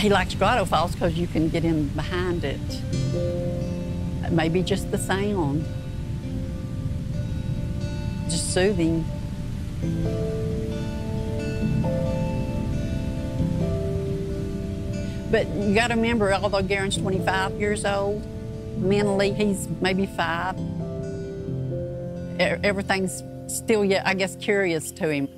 He likes grotto falls because you can get in behind it. Maybe just the sound. Just soothing. But you got to remember, although Garen's 25 years old, mentally he's maybe five. Everything's still, yet I guess, curious to him.